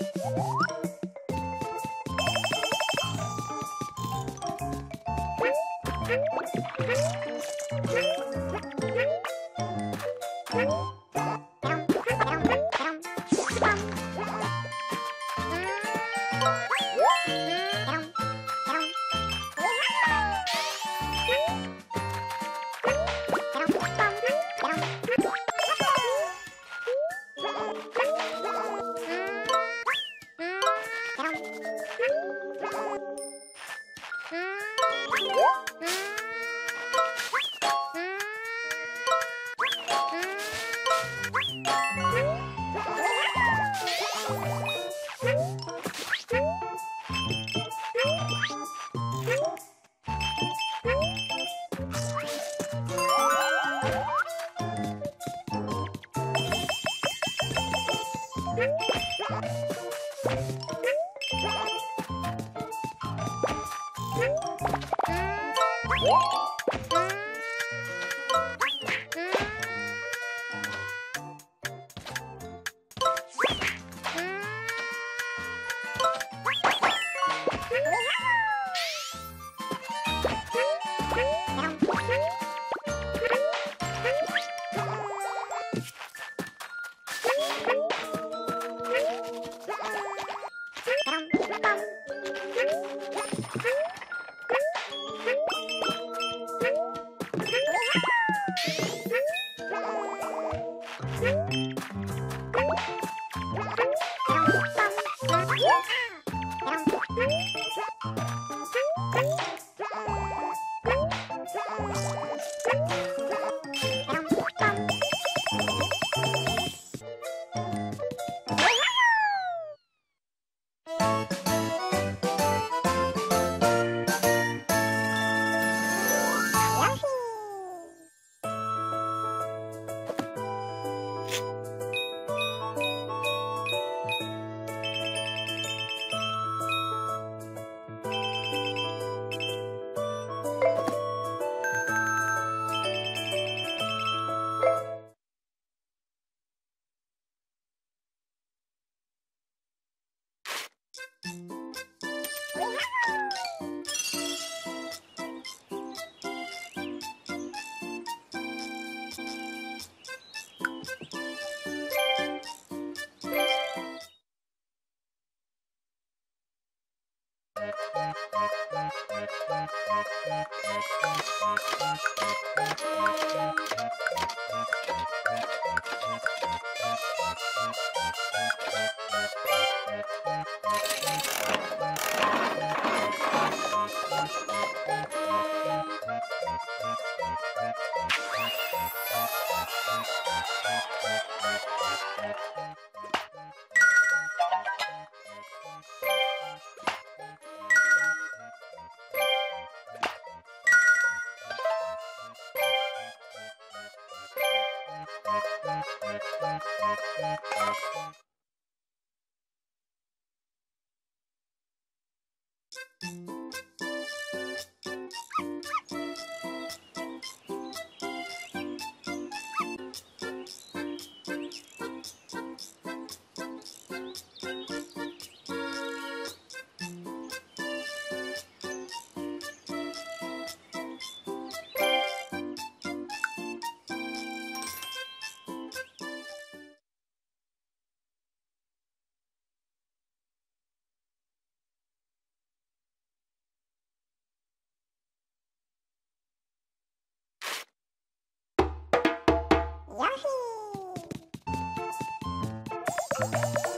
Thank you. Música Música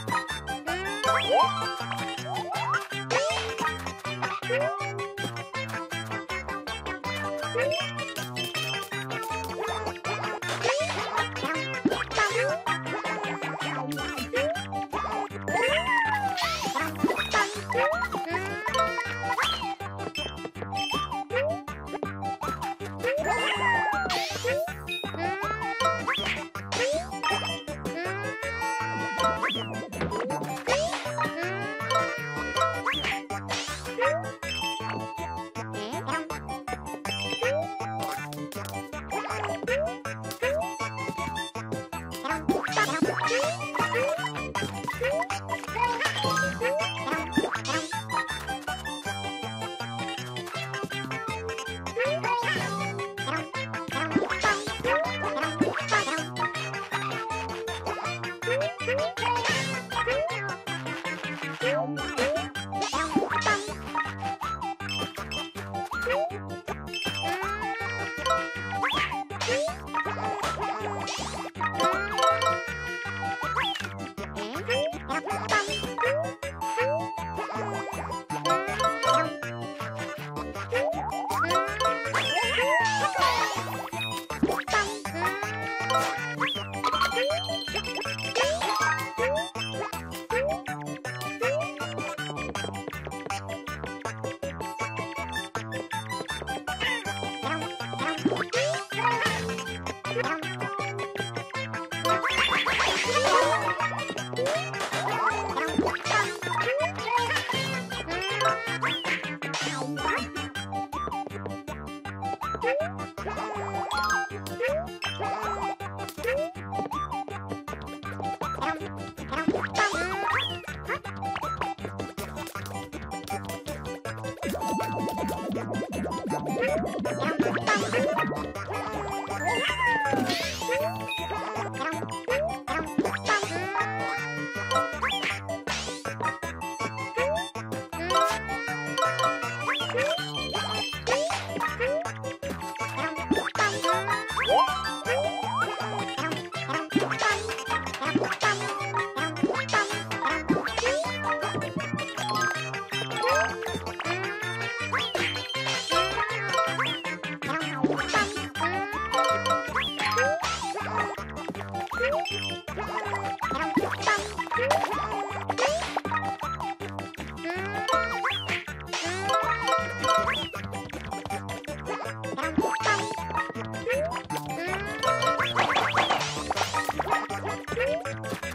Thank you.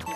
Yeah.